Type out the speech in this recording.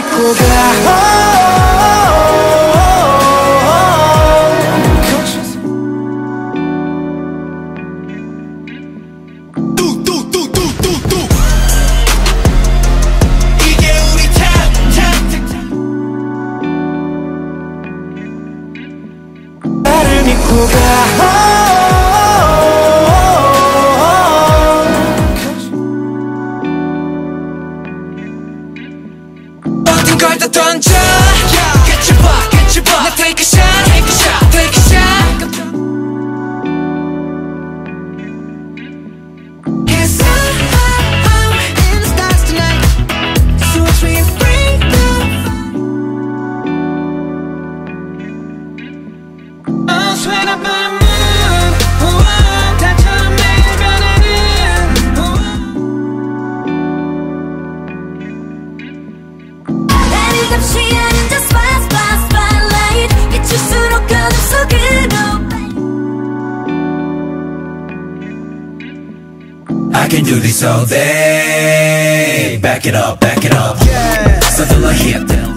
믿고 가 can do this all day Back it up, back it up. Yeah. Something like hip down